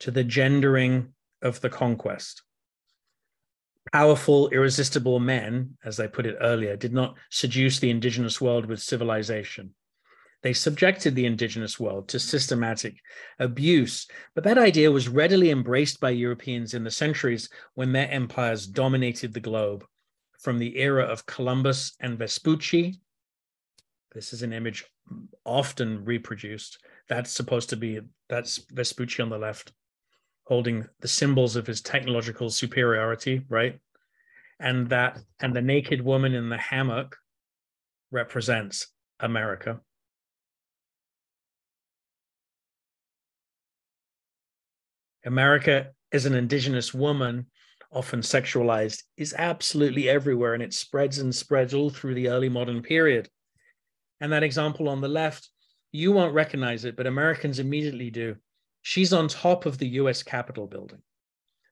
to the gendering of the conquest. Powerful, irresistible men, as I put it earlier, did not seduce the indigenous world with civilization. They subjected the indigenous world to systematic abuse. But that idea was readily embraced by Europeans in the centuries when their empires dominated the globe. From the era of Columbus and Vespucci, this is an image often reproduced. That's supposed to be, that's Vespucci on the left, holding the symbols of his technological superiority, right? And that, and the naked woman in the hammock represents America. America as an indigenous woman, often sexualized, is absolutely everywhere and it spreads and spreads all through the early modern period. And that example on the left, you won't recognize it, but Americans immediately do. She's on top of the US Capitol building.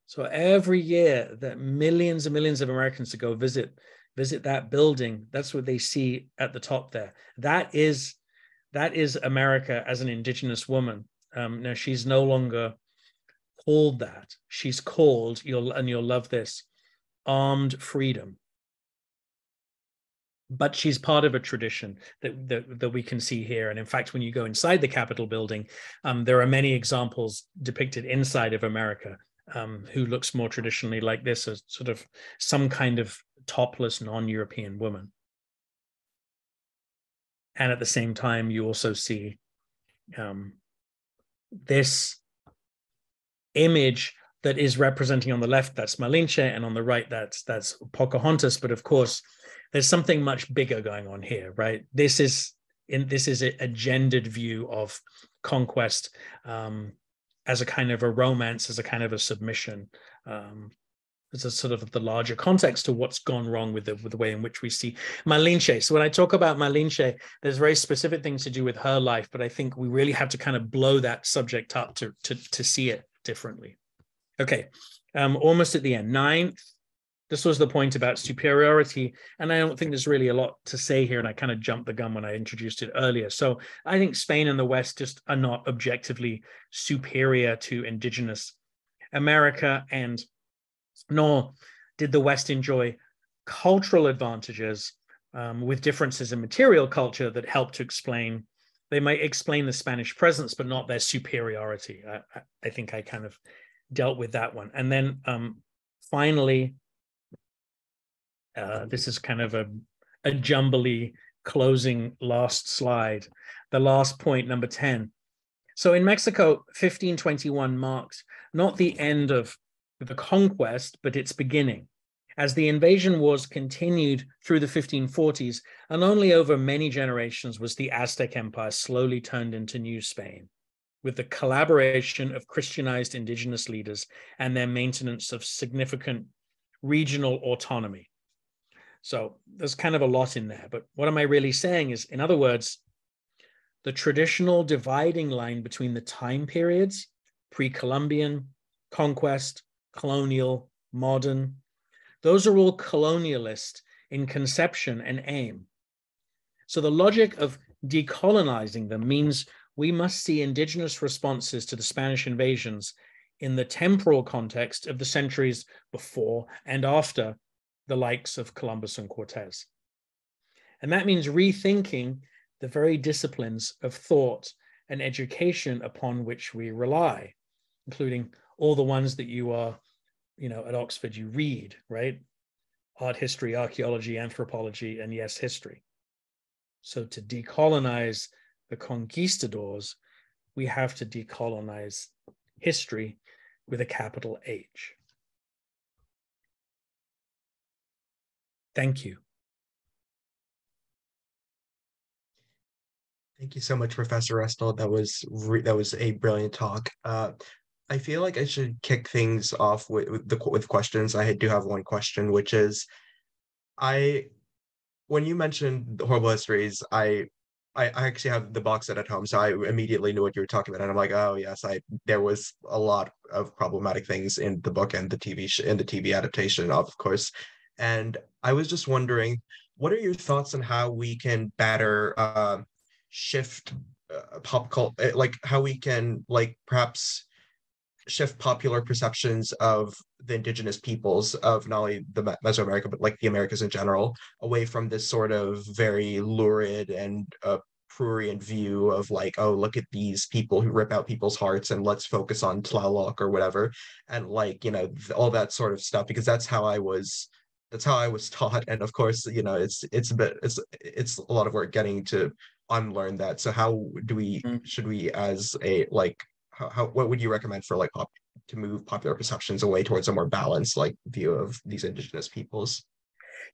So every year that millions and millions of Americans to go visit visit that building, that's what they see at the top there. That is that is America as an indigenous woman. Um, now she's no longer called that. She's called, you'll and you'll love this, armed freedom. But she's part of a tradition that, that, that we can see here. And in fact, when you go inside the Capitol building, um, there are many examples depicted inside of America um, who looks more traditionally like this as sort of some kind of topless non-European woman. And at the same time, you also see um, this image that is representing on the left that's Malinche and on the right that's that's Pocahontas. But of course there's something much bigger going on here right? This is in this is a, a gendered view of conquest um, as a kind of a romance as a kind of a submission um, as a sort of the larger context to what's gone wrong with the, with the way in which we see Malinche. So when I talk about Malinche, there's very specific things to do with her life, but I think we really have to kind of blow that subject up to to, to see it differently. Okay, um, almost at the end. Ninth, this was the point about superiority. And I don't think there's really a lot to say here. And I kind of jumped the gun when I introduced it earlier. So I think Spain and the West just are not objectively superior to indigenous America. And nor did the West enjoy cultural advantages um, with differences in material culture that help to explain they might explain the Spanish presence, but not their superiority. I, I think I kind of dealt with that one. And then um, finally, uh, this is kind of a, a jumbly closing last slide. The last point, number 10. So in Mexico, 1521 marked not the end of the conquest, but its beginning as the invasion wars continued through the 1540s, and only over many generations was the Aztec Empire slowly turned into New Spain, with the collaboration of Christianized indigenous leaders and their maintenance of significant regional autonomy. So there's kind of a lot in there. But what am I really saying is, in other words, the traditional dividing line between the time periods, pre Columbian, conquest, colonial, modern, those are all colonialist in conception and aim. So the logic of decolonizing them means we must see indigenous responses to the Spanish invasions in the temporal context of the centuries before and after the likes of Columbus and Cortez. And that means rethinking the very disciplines of thought and education upon which we rely, including all the ones that you are you know, at Oxford, you read, right? Art history, archaeology, anthropology, and yes, history. So to decolonize the conquistadors, we have to decolonize history with a capital H. Thank you. Thank you so much, Professor Restall That was that was a brilliant talk. Uh, I feel like I should kick things off with, with the with questions. I do have one question, which is, I, when you mentioned the horrible histories, I, I, I actually have the box set at home, so I immediately knew what you were talking about, and I'm like, oh yes, I there was a lot of problematic things in the book and the TV sh- in the TV adaptation, of course, and I was just wondering, what are your thoughts on how we can better uh, shift uh, pop culture, like how we can like perhaps shift popular perceptions of the indigenous peoples of not only the Mesoamerica but like the Americas in general away from this sort of very lurid and uh, prurient view of like oh look at these people who rip out people's hearts and let's focus on Tlaloc or whatever. And like you know all that sort of stuff because that's how I was that's how I was taught. And of course you know it's it's a bit it's it's a lot of work getting to unlearn that. So how do we mm. should we as a like how, what would you recommend for like pop, to move popular perceptions away towards a more balanced like view of these indigenous peoples?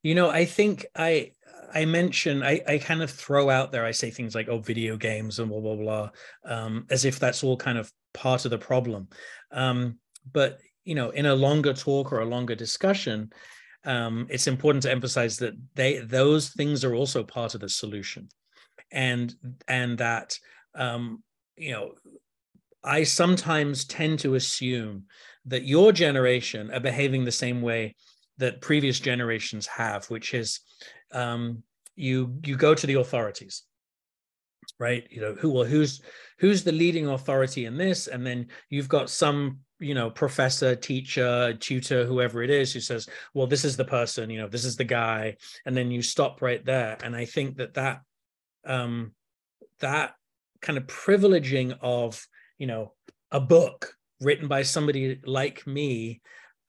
You know i think i i mention i i kind of throw out there i say things like oh video games and blah blah blah um, as if that's all kind of part of the problem. Um, but you know in a longer talk or a longer discussion um, it's important to emphasize that they those things are also part of the solution. And and that um, you know I sometimes tend to assume that your generation are behaving the same way that previous generations have, which is um, you you go to the authorities, right? You know who well who's who's the leading authority in this, and then you've got some you know professor, teacher, tutor, whoever it is, who says, well, this is the person, you know, this is the guy, and then you stop right there. And I think that that um, that kind of privileging of you know a book written by somebody like me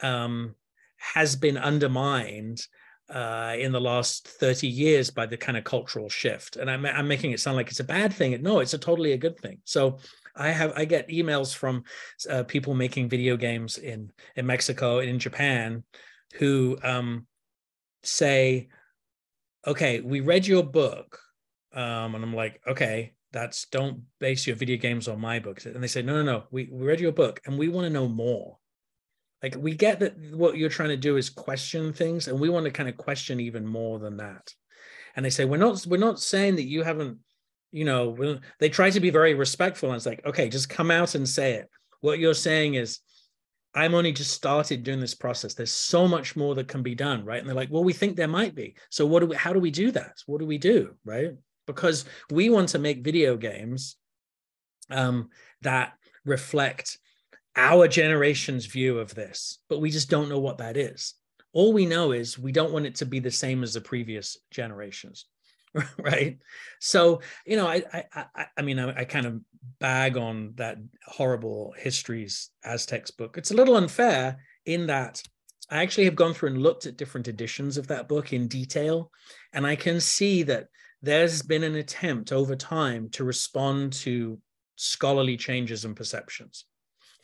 um, has been undermined uh, in the last 30 years by the kind of cultural shift. And I'm, I'm making it sound like it's a bad thing. No, it's a totally a good thing. So I have I get emails from uh, people making video games in in Mexico and in Japan who um, say, "Okay, we read your book," um, and I'm like, "Okay, that's don't base your video games on my books. And they say no no no we, we read your book and we want to know more. Like we get that what you're trying to do is question things and we want to kind of question even more than that. And they say we're not we're not saying that you haven't you know they try to be very respectful and it's like okay just come out and say it. What you're saying is i'm only just started doing this process. There's so much more that can be done right? And they're like well we think there might be. So what do we how do we do that? What do we do? Right because we want to make video games um, that reflect our generation's view of this, but we just don't know what that is. All we know is we don't want it to be the same as the previous generations, right? So you know, I I I, I mean, I, I, kind of bag on that horrible histories Aztecs book. It's a little unfair in that I actually have gone through and looked at different editions of that book in detail, and I can see that there's been an attempt over time to respond to scholarly changes and perceptions.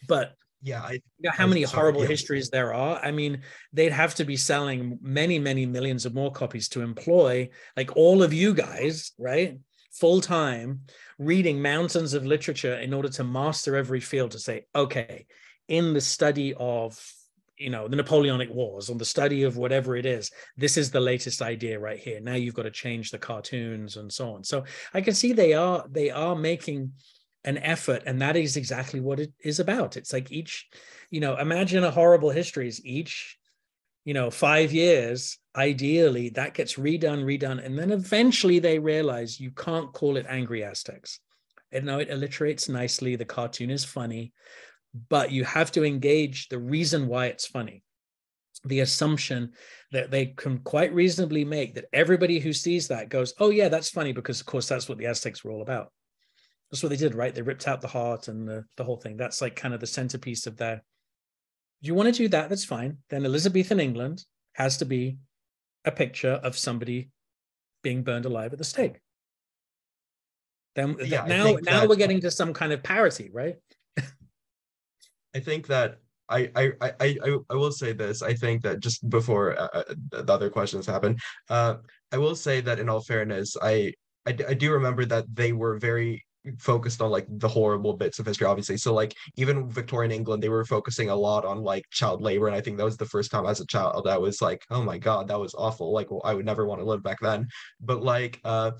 But yeah, I, how many sorry, horrible yeah. histories there are. I mean, they'd have to be selling many, many millions of more copies to employ like all of you guys, right? Full time reading mountains of literature in order to master every field to say, okay, in the study of you know the napoleonic wars or the study of whatever it is this is the latest idea right here. Now you've got to change the cartoons and so on. So i can see they are they are making an effort and that is exactly what it is about. It's like each you know imagine a horrible histories each you know 5 years ideally that gets redone redone and then eventually they realize you can't call it angry aztecs. And now it alliterates nicely the cartoon is funny but you have to engage the reason why it's funny. The assumption that they can quite reasonably make that everybody who sees that goes oh yeah that's funny because of course that's what the aztecs were all about. That's what they did right? They ripped out the heart and the, the whole thing. That's like kind of the centerpiece of their you want to do that that's fine. Then elizabethan england has to be a picture of somebody being burned alive at the stake. Then yeah, now now we're getting to some kind of parity right I think that I, I, I, I, I will say this. I think that just before uh, uh the other questions happen, uh, I will say that in all fairness, I, I, do remember that they were very focused on like the horrible bits of history obviously. So like even victorian england they were focusing a lot on like child labor. And i think that was the first time as a child i was like oh my god that was awful. Like well, i would never want to live back then. But like uh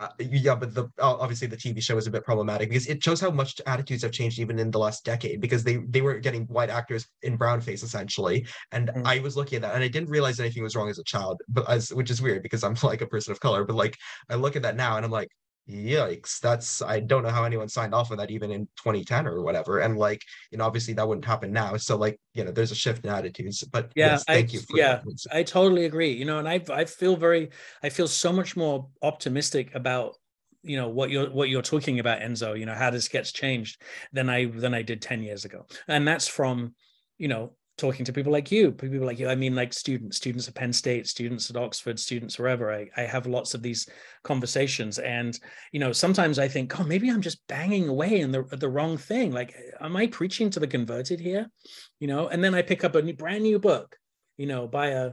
uh, yeah, but the obviously the TV show is a bit problematic because it shows how much attitudes have changed even in the last decade because they they were getting white actors in brown face essentially, and mm. I was looking at that and I didn't realize anything was wrong as a child, but as which is weird because I'm like a person of color, but like I look at that now and I'm like, yikes that's i don't know how anyone signed off on that even in 2010 or whatever and like you know obviously that wouldn't happen now so like you know there's a shift in attitudes but yeah yes, thank I, you yeah i totally agree you know and i i feel very i feel so much more optimistic about you know what you're what you're talking about enzo you know how this gets changed than i than i did 10 years ago and that's from you know talking to people like you, people like you. I mean, like students, students at Penn State, students at Oxford, students wherever. I, I have lots of these conversations, and you know, sometimes I think, oh, maybe I'm just banging away in the the wrong thing. Like, am I preaching to the converted here? You know, and then I pick up a new, brand new book, you know, by a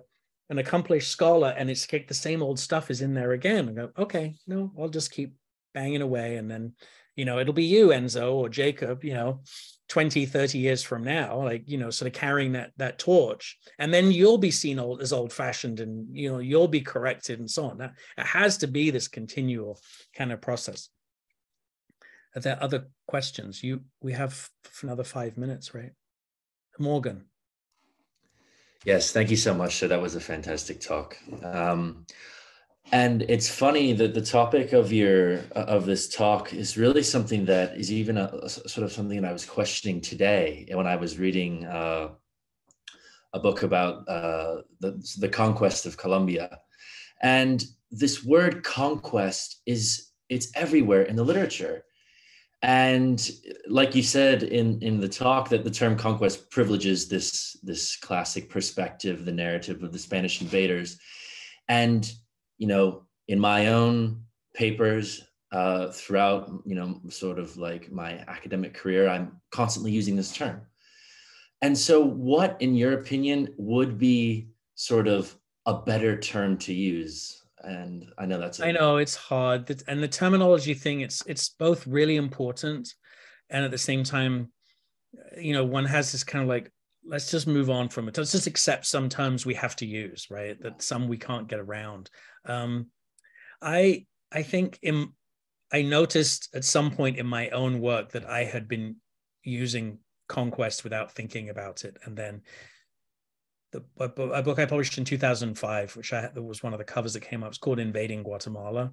an accomplished scholar, and it's like the same old stuff is in there again. I go, okay, no, I'll just keep banging away, and then you know, it'll be you, Enzo or Jacob, you know, 20 30 years from now like you know sort of carrying that that torch. And then you'll be seen old, as old fashioned and you know you'll be corrected and so on. That it has to be this continual kind of process. Are there other questions? You we have another five minutes right? Morgan. Yes thank you so much. So that was a fantastic talk. Um, and it's funny that the topic of your of this talk is really something that is even a, a sort of something that I was questioning today when I was reading uh, a book about uh, the the conquest of Colombia, and this word conquest is it's everywhere in the literature, and like you said in in the talk that the term conquest privileges this this classic perspective, the narrative of the Spanish invaders, and you know, in my own papers uh, throughout, you know, sort of like my academic career, I'm constantly using this term. And so, what, in your opinion, would be sort of a better term to use? And I know that's. I know it's hard, and the terminology thing. It's it's both really important, and at the same time, you know, one has this kind of like let's just move on from it. Let's just accept sometimes we have to use, right? That some we can't get around. Um, I I think in I noticed at some point in my own work that I had been using conquest without thinking about it, and then the a book I published in 2005, which I that was one of the covers that came up, it's called "Invading Guatemala,"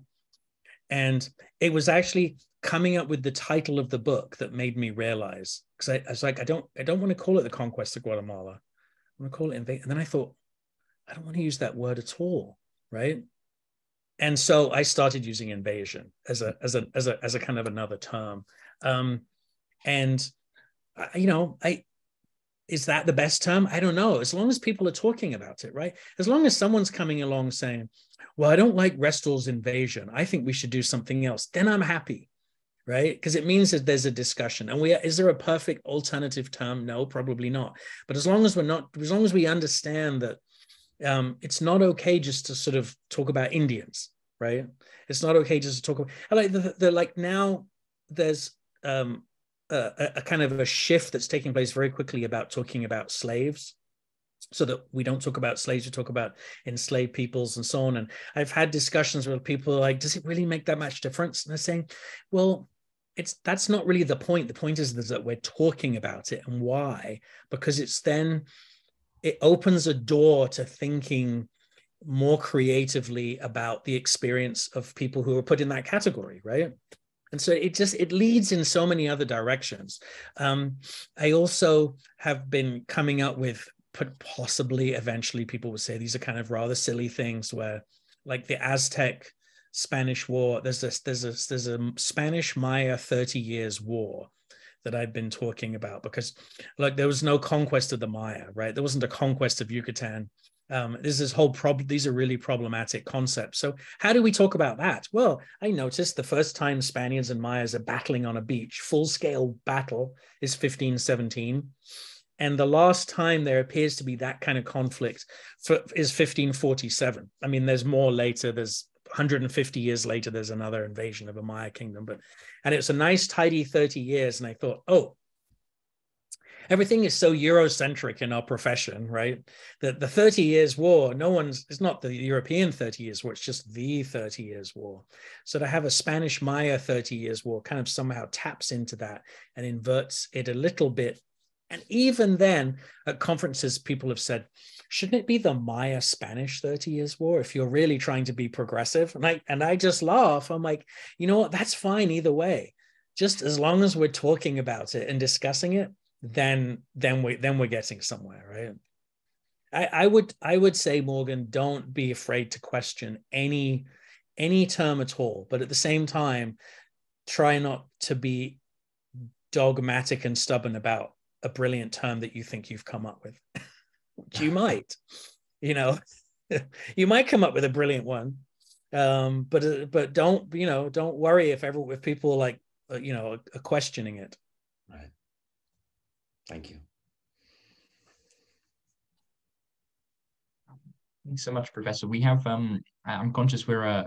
and it was actually coming up with the title of the book that made me realize because I, I, was like, I don't I don't want to call it the conquest of Guatemala. I want to call it invade. And then I thought, I don't want to use that word at all, right? and so I started using invasion as a as a as a as a kind of another term. Um, and I, you know, I is that the best term? I don't know. As long as people are talking about it, right? As long as someone's coming along saying, "Well, I don't like Restall's invasion. I think we should do something else," then I'm happy, right? Because it means that there's a discussion. And we are, is there a perfect alternative term? No, probably not. But as long as we're not, as long as we understand that um, it's not okay just to sort of talk about Indians, right? It's not okay just to talk about like the, the like now there's um, a, a kind of a shift that's taking place very quickly about talking about slaves so that we don't talk about slaves, we talk about enslaved peoples and so on. And I've had discussions with people like, does it really make that much difference? And they're saying, well, it's that's not really the point. The point is that we're talking about it and why, because it's then it opens a door to thinking more creatively about the experience of people who are put in that category right and so it just it leads in so many other directions um, i also have been coming up with put possibly eventually people would say these are kind of rather silly things where like the aztec spanish war there's this there's a there's a spanish maya 30 years war that I've been talking about because like there was no conquest of the Maya, right? There wasn't a conquest of Yucatan. Um, this whole problem. These are really problematic concepts. So how do we talk about that? Well, I noticed the first time Spaniards and Mayas are battling on a beach, full scale battle is 1517. and the last time there appears to be that kind of conflict for, is 1547 i mean there's more later there's 150 years later there's another invasion of a maya kingdom but and it's a nice tidy 30 years and i thought oh everything is so Eurocentric in our profession, right? That the 30 years war, no one's, it's not the European 30 years war, it's just the 30 years war. So to have a Spanish Maya 30 years war kind of somehow taps into that and inverts it a little bit. And even then, at conferences, people have said, shouldn't it be the Maya Spanish 30 years war if you're really trying to be progressive? And I and I just laugh. I'm like, you know what? That's fine either way. Just as long as we're talking about it and discussing it, then then we then we're getting somewhere, right? I, I would I would say Morgan, don't be afraid to question any any term at all, but at the same time, try not to be dogmatic and stubborn about a brilliant term that you think you've come up with. You might, you know, you might come up with a brilliant one, um, but uh, but don't you know don't worry if ever if people like uh, you know are questioning it. Right. Thank you. Thanks so much, Professor. We have um I'm conscious we're uh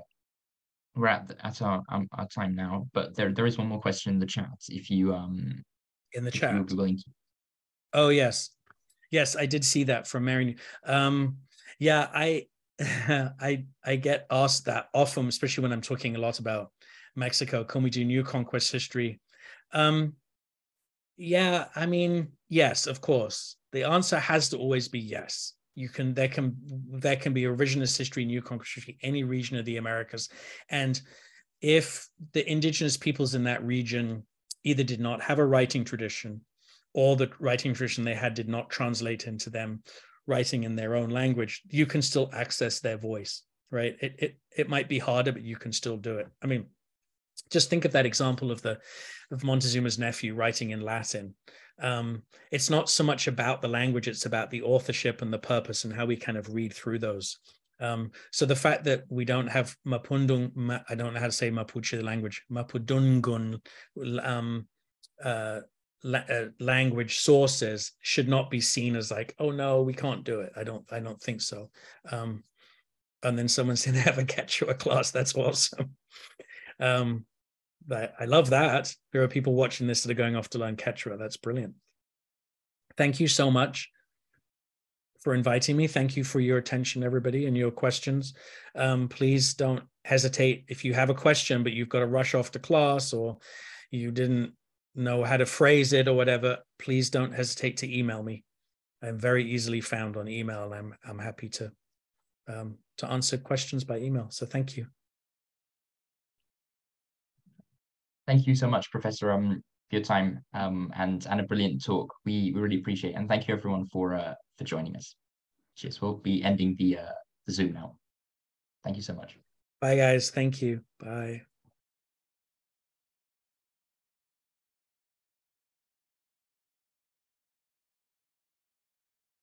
we're at the, at our um, our time now, but there there is one more question in the chat. If you um in the chat, be willing to. Oh yes, yes, I did see that from Mary. Um, yeah, I I I get asked that often, especially when I'm talking a lot about Mexico. Can we do new conquest history? Um, yeah, I mean, yes, of course. The answer has to always be yes. You can there can there can be a revisionist history, new conquest history, any region of the Americas, and if the indigenous peoples in that region either did not have a writing tradition, or the writing tradition they had did not translate into them writing in their own language, you can still access their voice, right? It it it might be harder, but you can still do it. I mean, just think of that example of the of Montezuma's nephew writing in Latin. Um, it's not so much about the language; it's about the authorship and the purpose and how we kind of read through those. Um, so the fact that we don't have Mapundung, Ma, I don't know how to say Mapuche language, Mapudungun um, uh, la, uh, language sources should not be seen as like, oh no, we can't do it. I don't, I don't think so. Um, and then someone saying they have a Quechua class. That's awesome. Um, I love that. There are people watching this that are going off to learn Quechua. That's brilliant. Thank you so much for inviting me. Thank you for your attention, everybody, and your questions. Um, please don't hesitate if you have a question, but you've got to rush off to class or you didn't know how to phrase it or whatever. Please don't hesitate to email me. I'm very easily found on email, and I'm I'm happy to um, to answer questions by email. So thank you. Thank you so much, Professor, um, for your time um, and and a brilliant talk. We, we really appreciate it. And thank you everyone for uh, for joining us. Cheers. We'll be ending the uh, the Zoom now. Thank you so much. Bye, guys. Thank you. Bye.